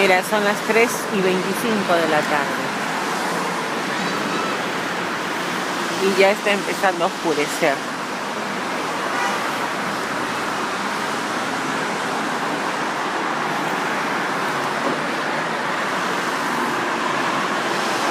Mira, son las 3 y 25 de la tarde. Y ya está empezando a oscurecer.